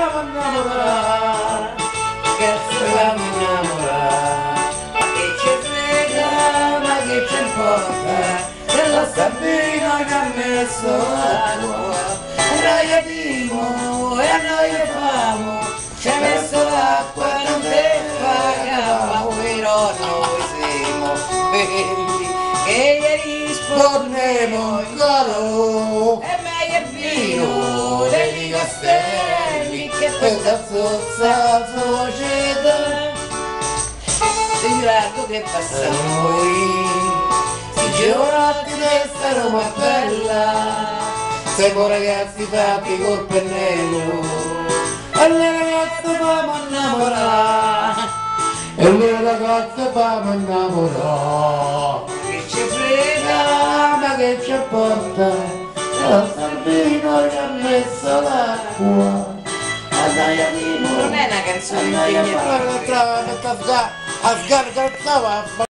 facciamo innamorare che facciamo innamorare che ci frega ma che ci importa della stampina che ha messo l'acqua noi abbiamo e noi famo ci ha messo l'acqua non te pagava però noi siamo quelli che gli rispondiamo ancora e meglio vino degli castelli questa società Sicurato che passa noi Si giorati questa Roma bella. Siamo ragazzi fatti col pennello. E le ragazze famo innamorare. E le ragazze famo innamorare. Che ci frega ma che ci porta Il salvino ci ha messo l'acqua Non è una canzone impegnata. È un'altra afghana che stava